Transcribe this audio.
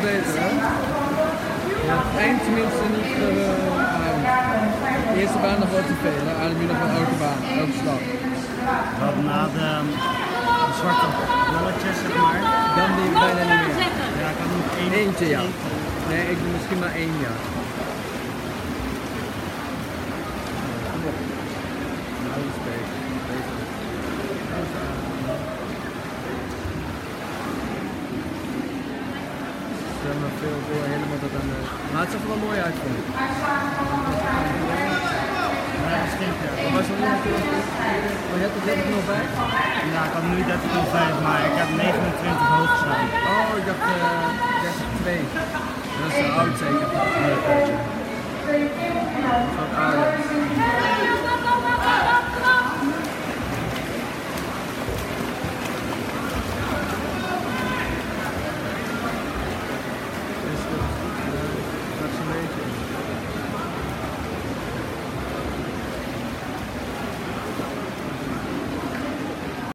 Ja, het eind tenminste niet voor eh, de, eerste baan nog wat te veel, hè? nu nog een elke baan, elke stap. Wat na de, ehm, de zwarte belletjes, zeg maar. Dan die bijna niet meer. Ja, ik had nog één, eentje, ja. Nee, ik doe misschien maar één jaar. Zwemmen veel door helemaal tot aan de... Maar het zag er wel mooi uit, vond ik. Ja, dat stinkt, ja. Maar was natuurlijk... Maar je hebt er 30 nog bij? Ja, ik had nu 30,5, maar ik heb 29 hoog staan. Oh, ik dacht uh, 32. Dat is te oud zeker. Nee,